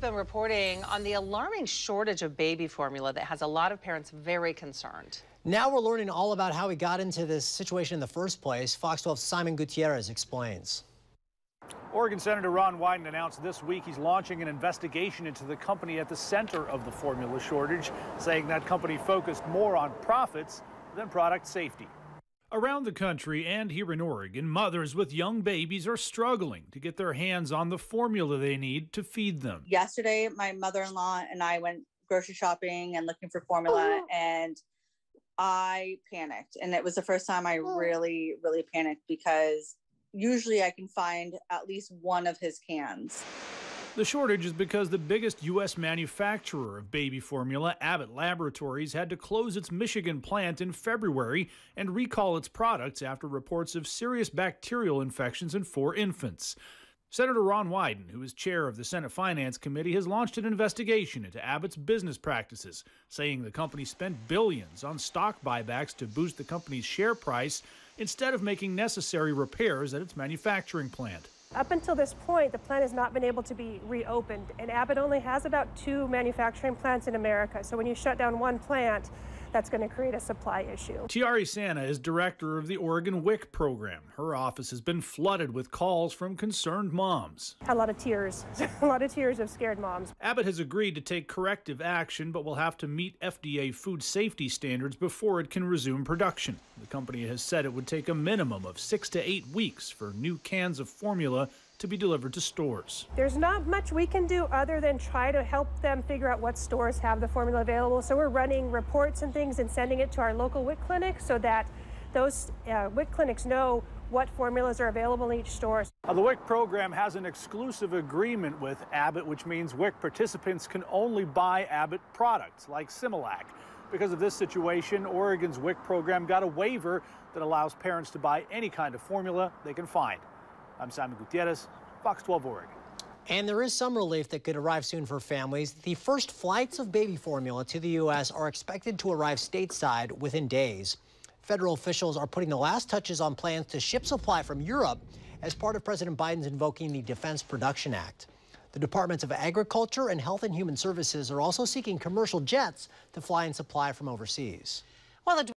been reporting on the alarming shortage of baby formula that has a lot of parents very concerned. Now we're learning all about how we got into this situation in the first place. Fox 12's Simon Gutierrez explains. Oregon Senator Ron Wyden announced this week he's launching an investigation into the company at the center of the formula shortage, saying that company focused more on profits than product safety. Around the country and here in Oregon, mothers with young babies are struggling to get their hands on the formula they need to feed them. Yesterday, my mother in law and I went grocery shopping and looking for formula, oh, and I panicked. And it was the first time I oh. really, really panicked because usually I can find at least one of his cans. The shortage is because the biggest U.S. manufacturer of baby formula, Abbott Laboratories, had to close its Michigan plant in February and recall its products after reports of serious bacterial infections in four infants. Senator Ron Wyden, who is chair of the Senate Finance Committee, has launched an investigation into Abbott's business practices, saying the company spent billions on stock buybacks to boost the company's share price instead of making necessary repairs at its manufacturing plant. Up until this point, the plant has not been able to be reopened, and Abbott only has about two manufacturing plants in America. So when you shut down one plant, that's going to create a supply issue. Tiari Sana is director of the Oregon WIC program. Her office has been flooded with calls from concerned moms. A lot of tears, a lot of tears of scared moms. Abbott has agreed to take corrective action, but will have to meet FDA food safety standards before it can resume production. The company has said it would take a minimum of six to eight weeks for new cans of formula to be delivered to stores. There's not much we can do other than try to help them figure out what stores have the formula available. So we're running reports and things and sending it to our local WIC clinics so that those uh, WIC clinics know what formulas are available in each store. Now, the WIC program has an exclusive agreement with Abbott, which means WIC participants can only buy Abbott products like Similac. Because of this situation, Oregon's WIC program got a waiver that allows parents to buy any kind of formula they can find. I'm Simon Gutierrez, Fox 12 Oregon. And there is some relief that could arrive soon for families. The first flights of baby formula to the U.S. are expected to arrive stateside within days. Federal officials are putting the last touches on plans to ship supply from Europe as part of President Biden's invoking the Defense Production Act. The Departments of Agriculture and Health and Human Services are also seeking commercial jets to fly and supply from overseas. Well, the